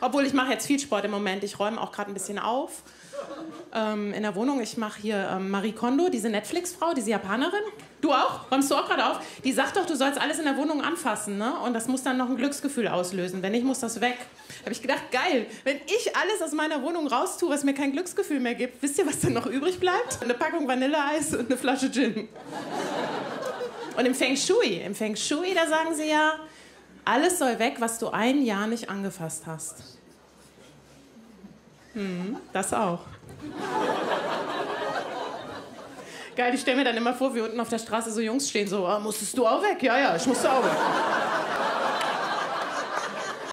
Obwohl ich mache jetzt viel Sport im Moment. Ich räume auch gerade ein bisschen auf ähm, in der Wohnung. Ich mache hier ähm, Marie Kondo, diese Netflix-Frau, diese Japanerin. Du auch? Räumst du auch gerade auf? Die sagt doch, du sollst alles in der Wohnung anfassen, ne? Und das muss dann noch ein Glücksgefühl auslösen. Wenn nicht, muss das weg. Da habe ich gedacht, geil, wenn ich alles aus meiner Wohnung raustue, was mir kein Glücksgefühl mehr gibt, wisst ihr, was dann noch übrig bleibt? Eine Packung Vanilleeis und eine Flasche Gin. Und im Feng Shui, im Feng Shui, da sagen sie ja, alles soll weg, was du ein Jahr nicht angefasst hast. Hm, das auch. Geil, ich stelle mir dann immer vor, wie unten auf der Straße so Jungs stehen, so, ah, musstest du auch weg? Ja, ja, ich musste auch weg.